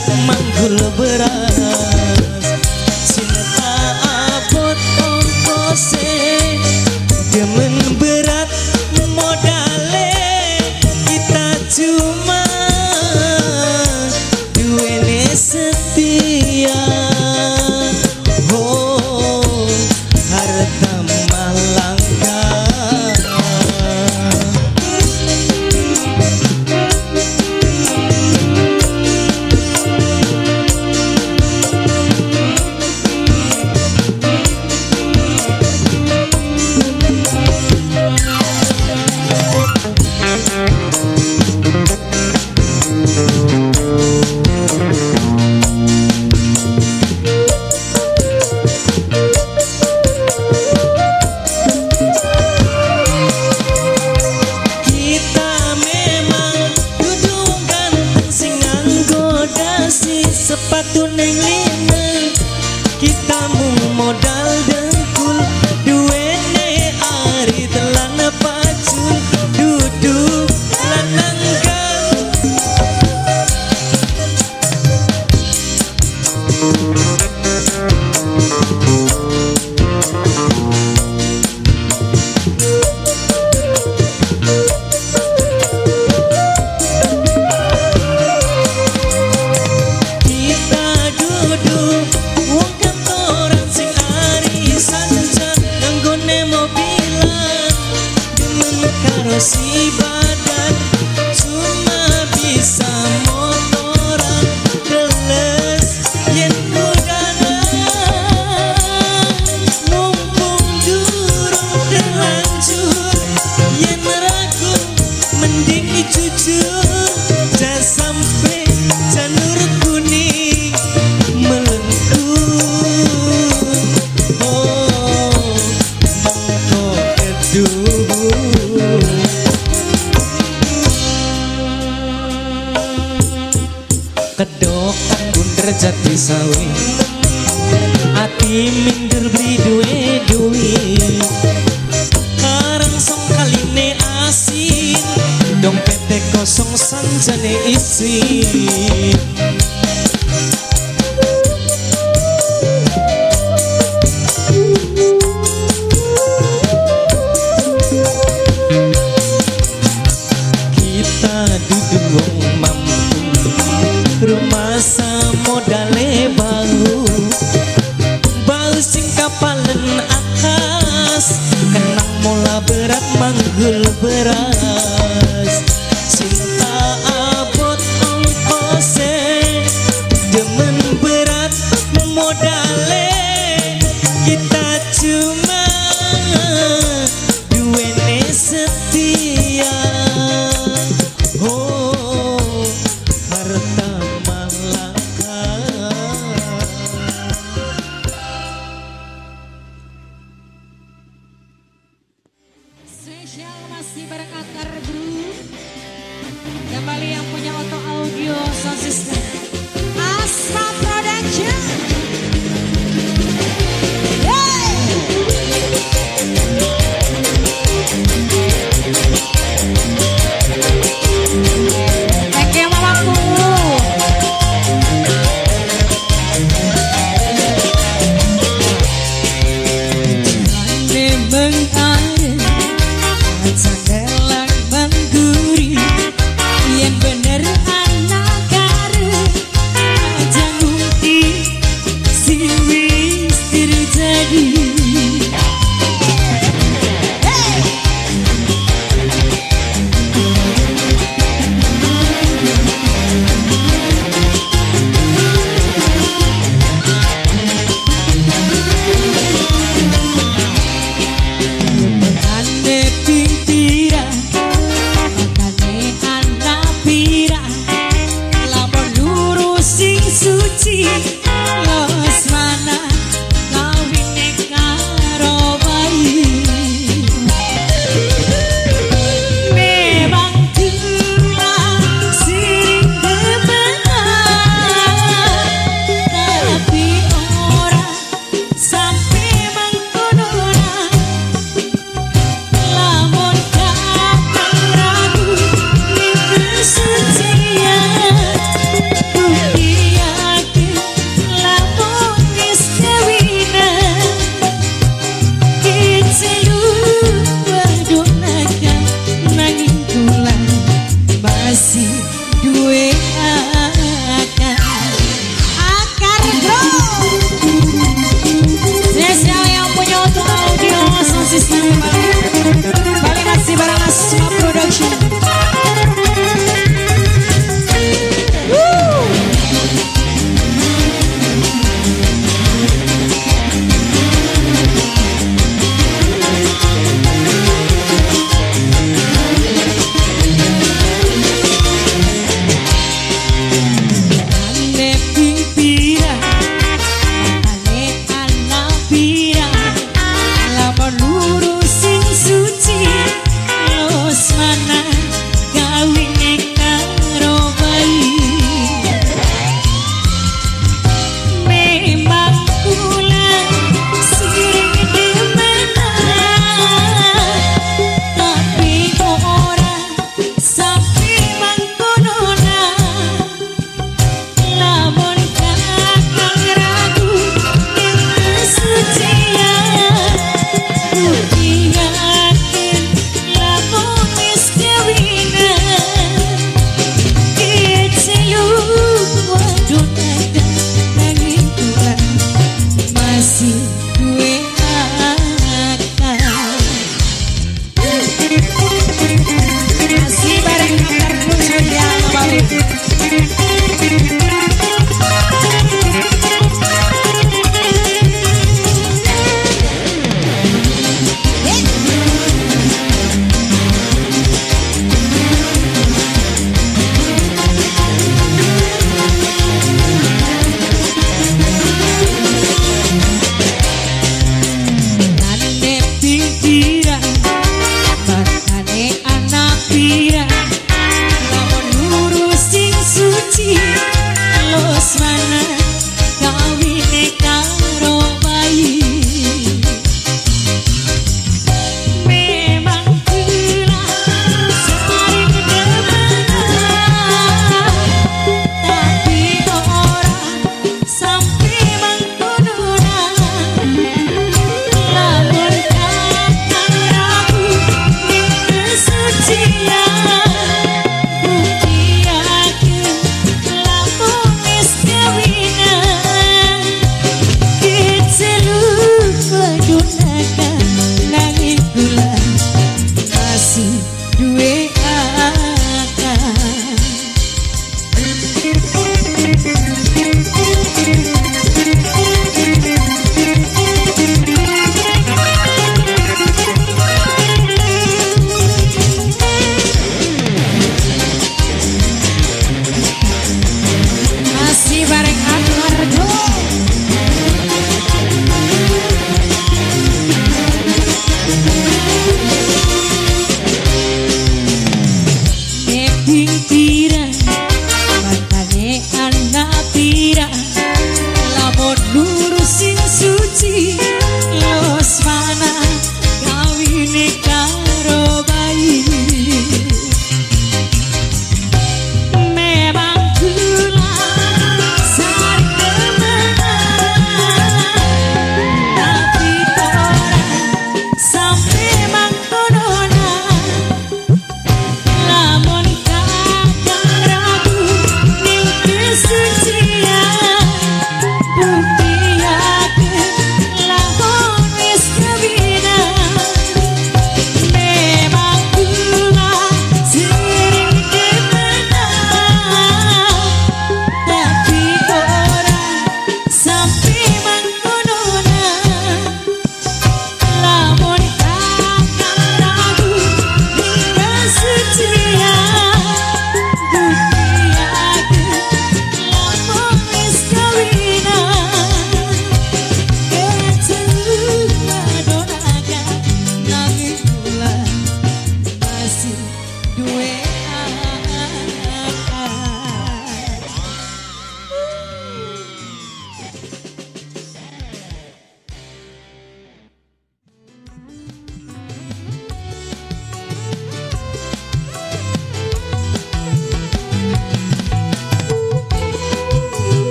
Mola berat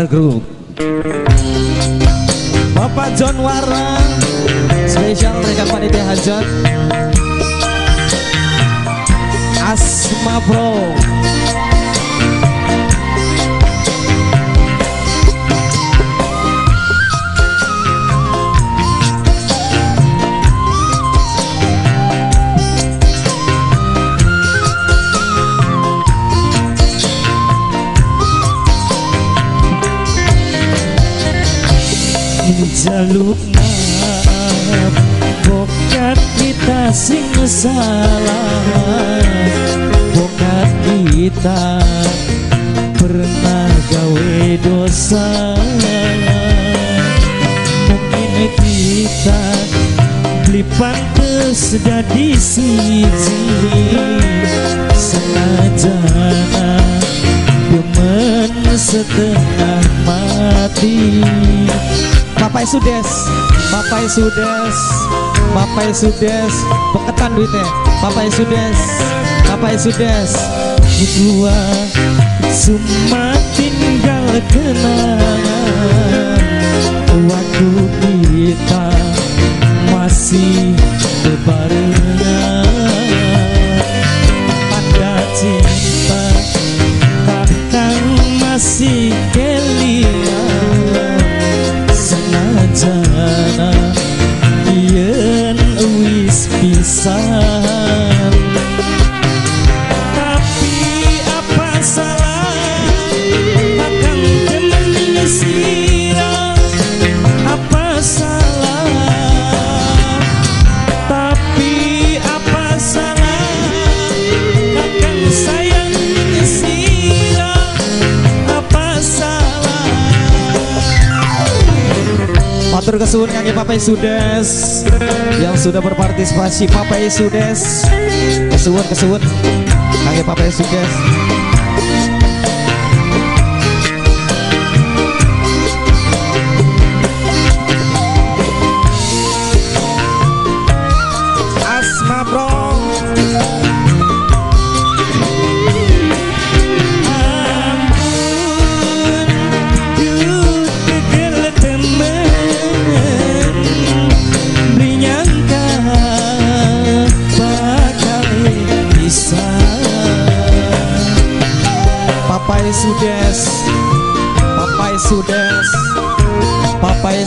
Bar assim. Sudes yang sudah berpartisipasi Papa Sudes kesuwun kesuwun. Kangge Papa Sudes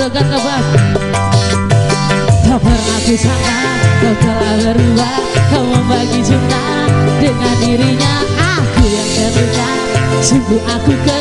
rekan kebas Tak pernah ku sangka kau telah berubah. Kau membagi cinta dengan dirinya Aku yang terluka Sungguh aku ke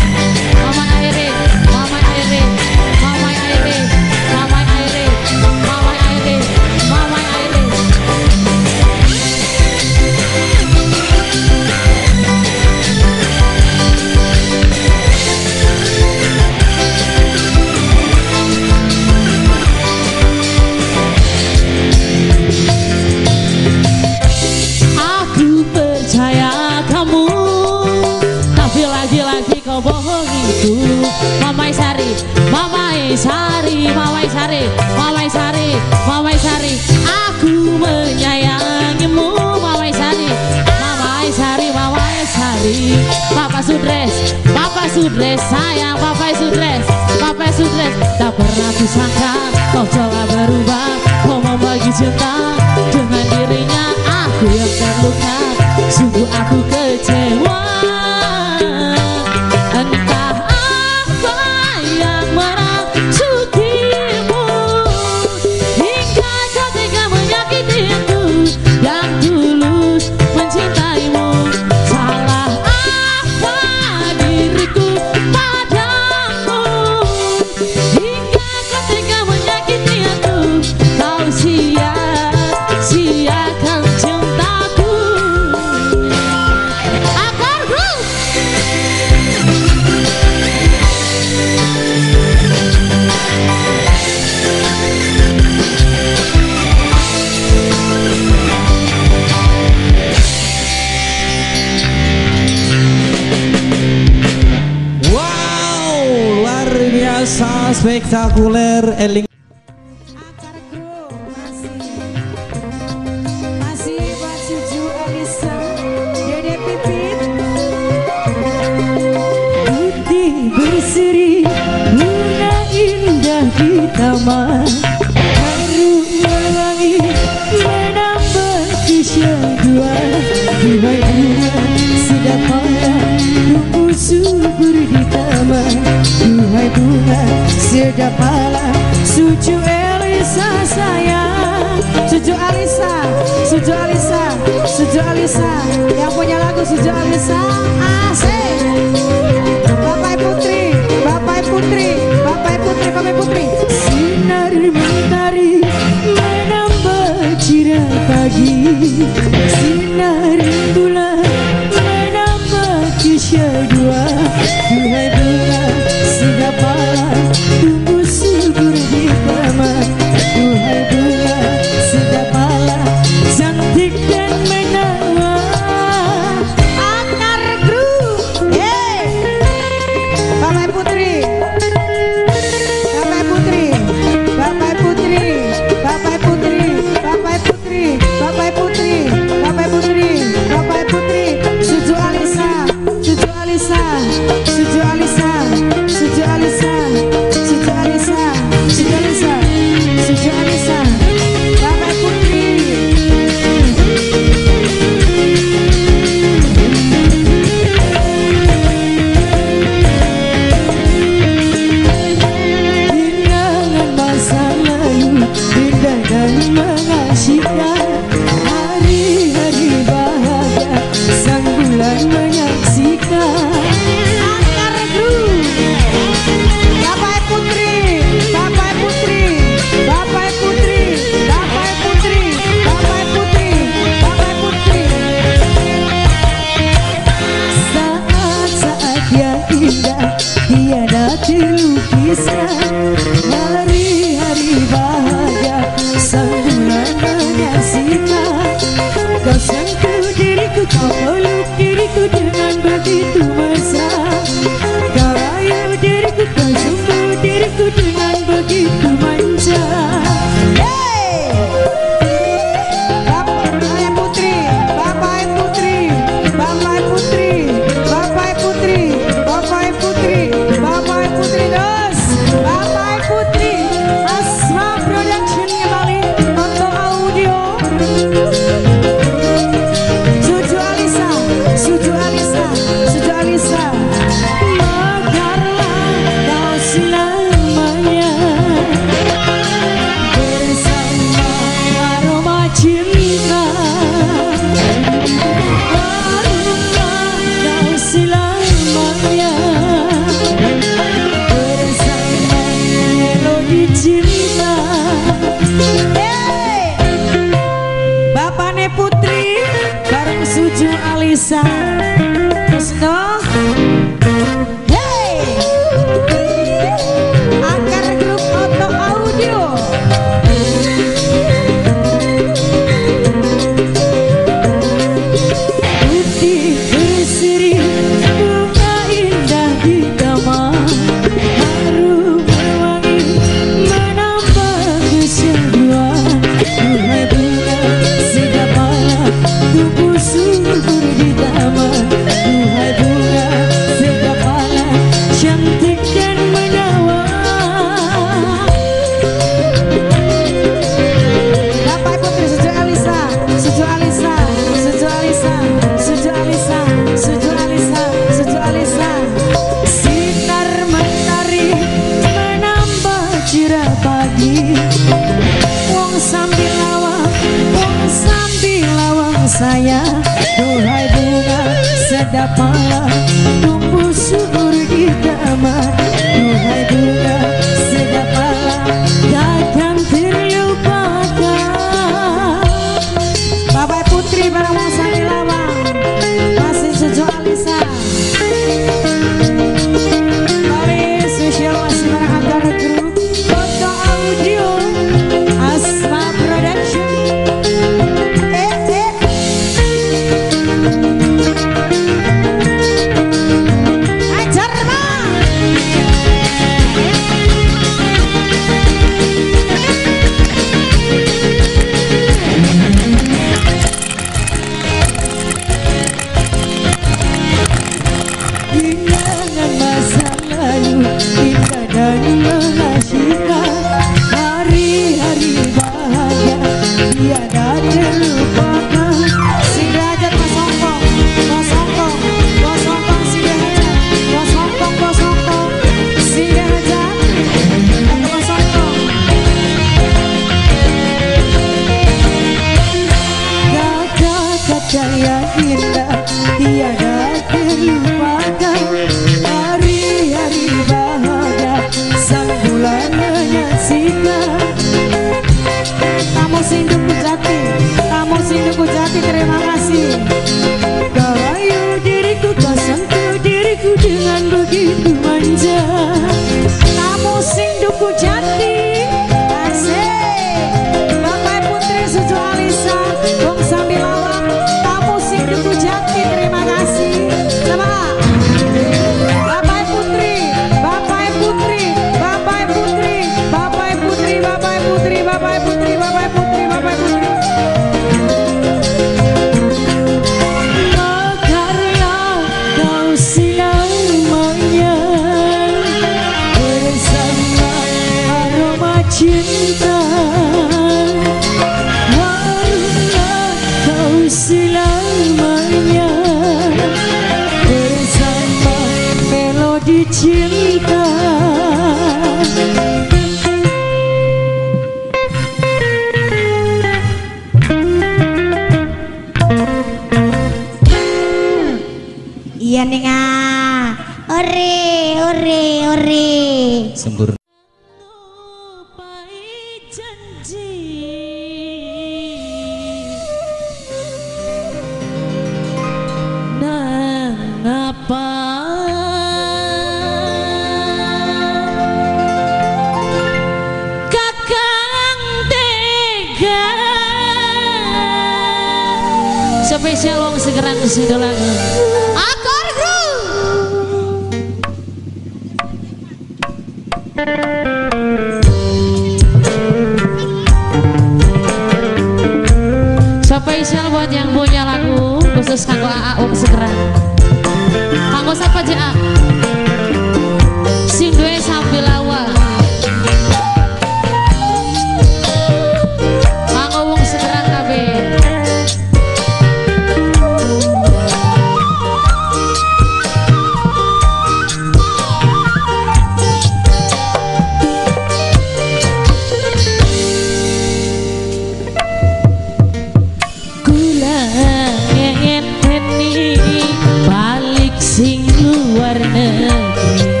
luar negeri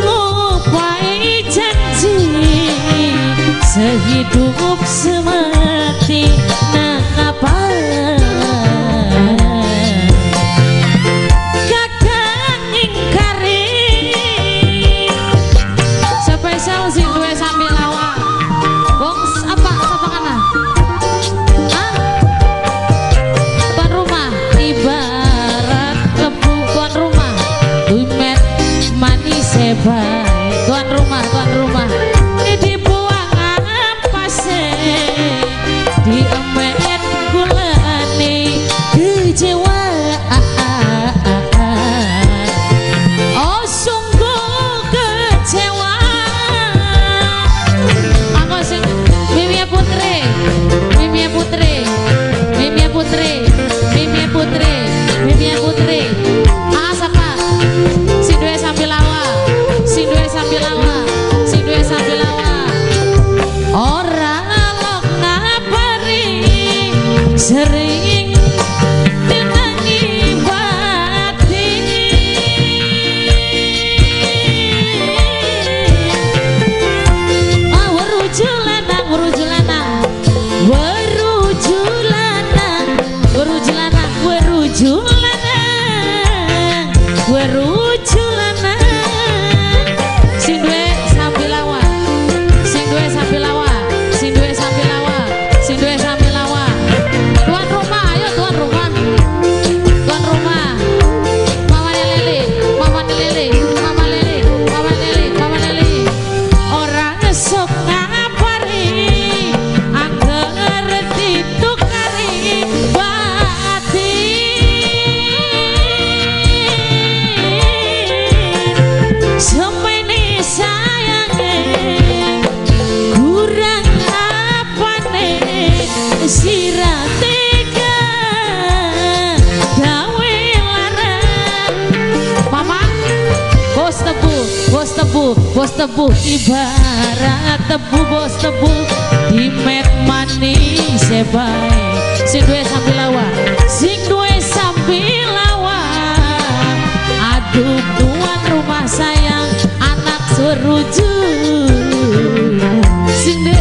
Ngupai janji sehidup semati 吧 tebu ibarat tebu bos tebu dimet mani sebaik eh, si dua sambil lawan si dua sambil lawan. Aduh tuan rumah sayang anak seruju sing de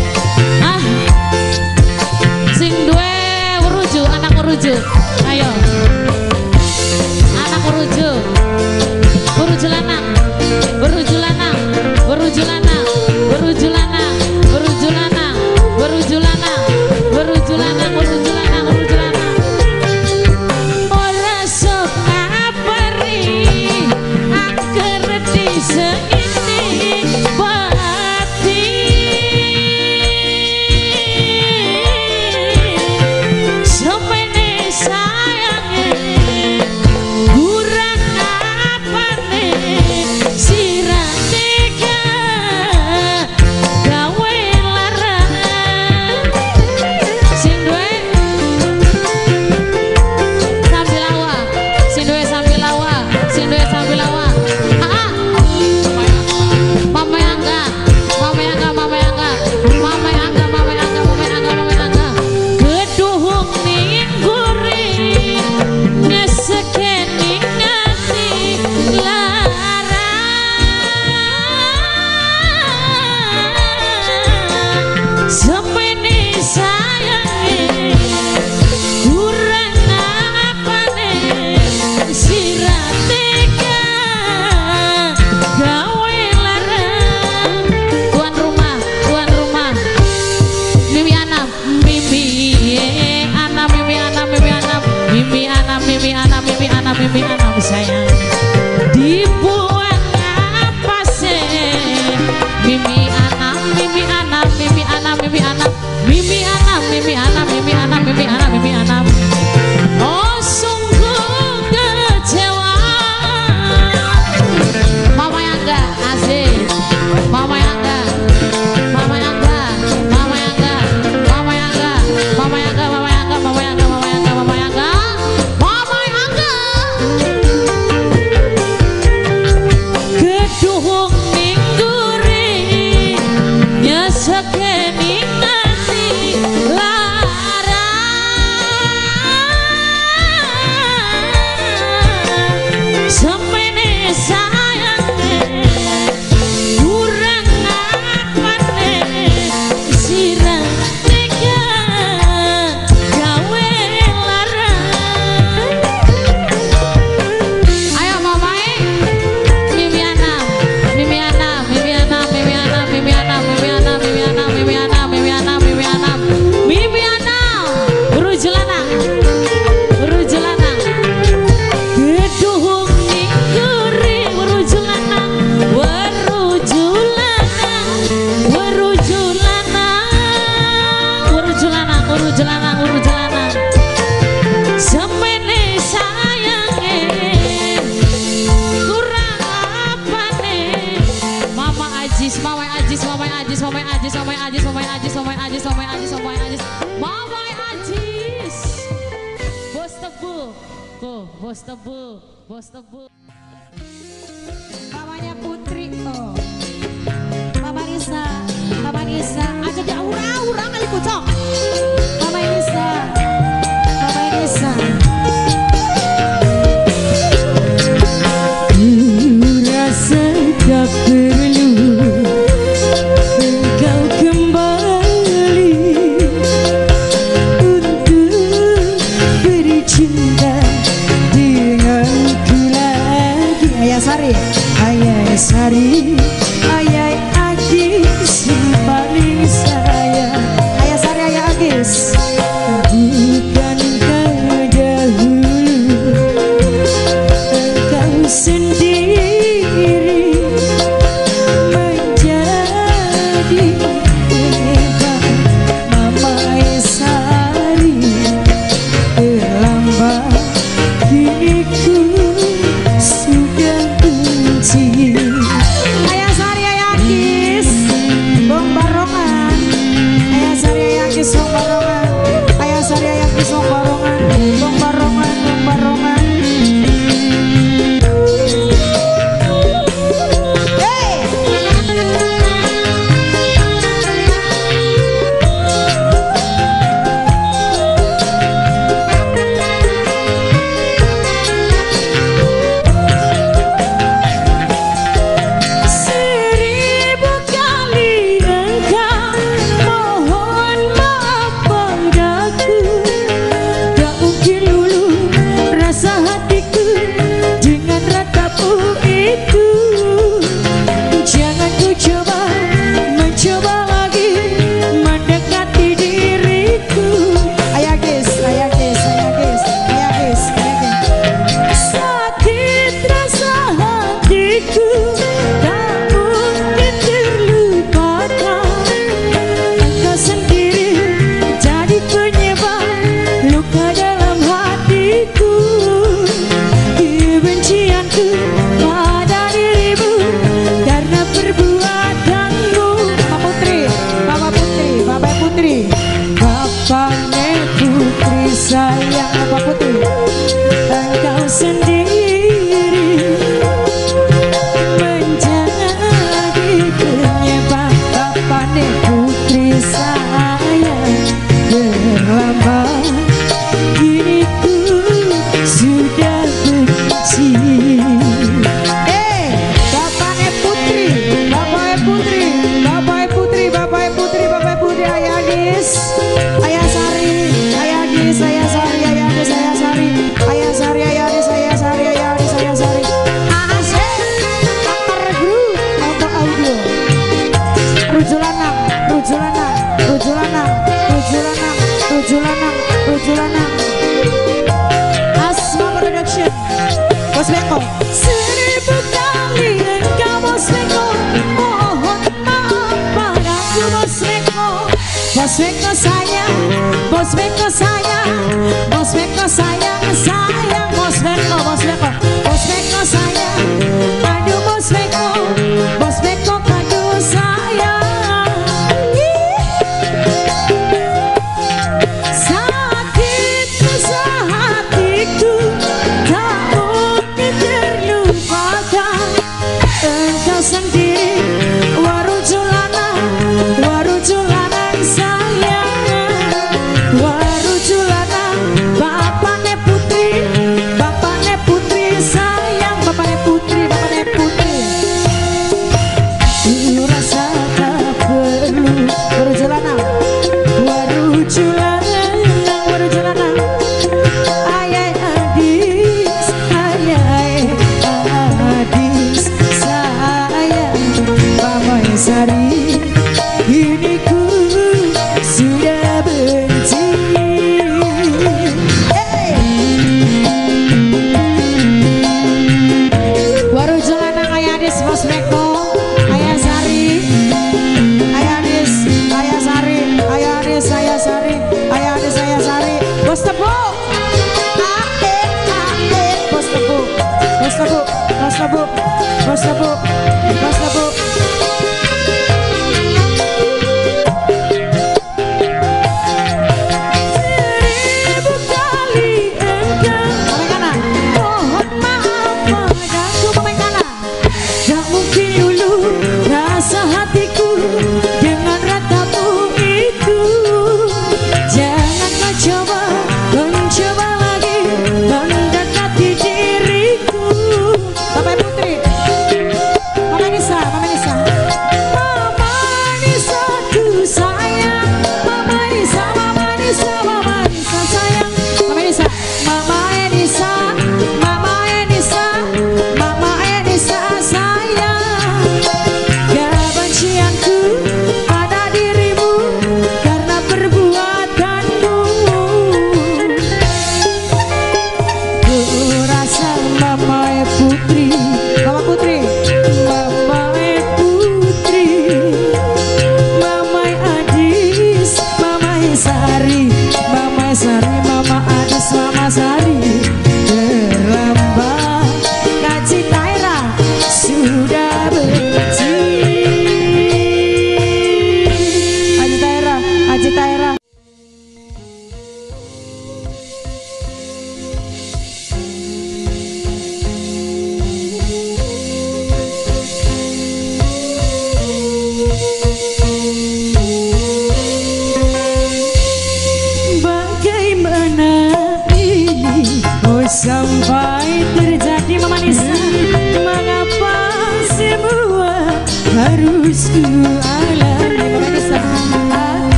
ah sing duwe anak uruju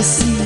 assim.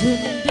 Shouldn't